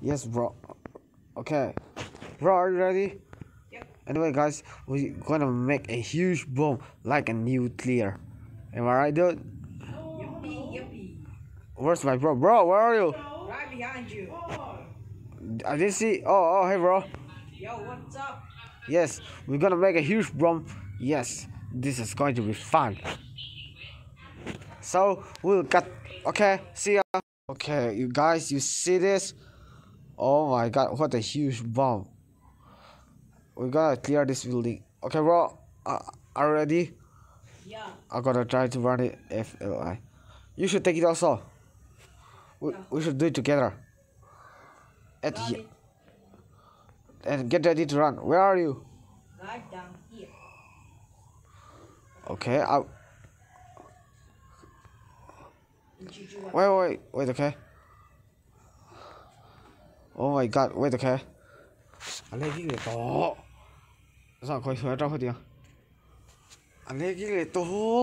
Yes, bro. Okay. Bro, are you ready? Yep. Anyway, guys, we're gonna make a huge bomb like a nuclear. Am I right, dude? Yuppie, yuppie. Where's my bro? Bro, where are you? Right behind you. I didn't see. Oh, oh, hey, bro. Yo, what's up? Yes, we're gonna make a huge bomb. Yes, this is going to be fun. So we'll cut. Okay, see ya. Okay, you guys, you see this? Oh my god, what a huge bomb. We gotta clear this building. Okay, bro, uh, are you ready? Yeah. I'm gonna try to run it FLI. You should take it also. We, we should do it together. At here. And get ready to run. Where are you? Right down here. Okay, I, Did you do what? Wait, wait, wait, okay. Oh my god, wait, okay. Anh lấy cái này to. Sao coi thử trong hơi tiếng. Anh lấy cái này to,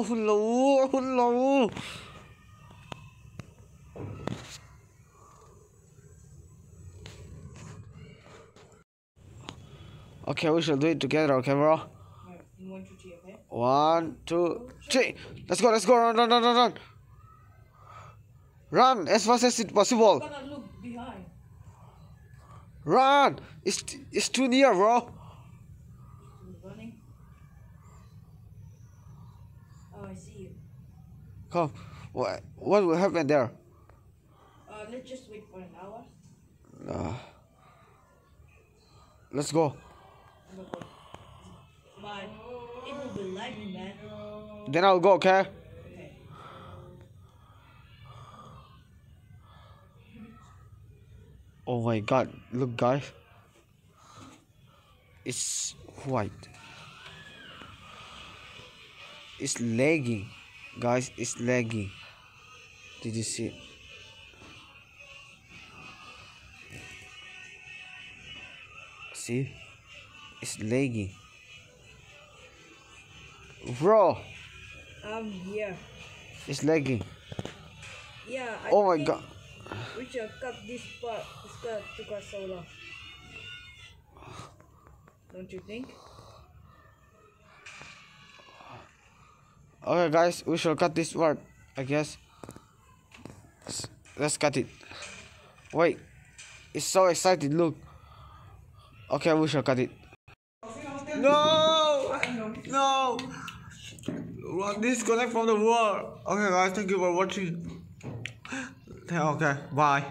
hun lù, hun lù. Okay, we should do it together, okay, bro? No, in one, two, three, okay? One, two, three. Let's go, let's go, run, run, run, run, run. Run as fast as it possible. Gotta look behind. Run! It's it's too near, bro. Running? Oh, I see you. Come. What what will happen there? Uh, let's just wait for an hour. Uh, let's go. I'm gonna go. But it will be lagging, man. Then I'll go. Okay. Oh my God! Look, guys. It's white. It's lagging, guys. It's lagging. Did you see? See? It's lagging. Bro, Um, yeah. it's lagging. Yeah. I Oh my God. We should uh, cut this part. This cut took us so long. Don't you think? Okay, guys, we shall cut this part, I guess. S- Let's cut it. Wait, it's so excited. Look. Okay, we shall cut it. No, no. Disconnect from the world. Okay, guys, thank you for watching. Okay, bye.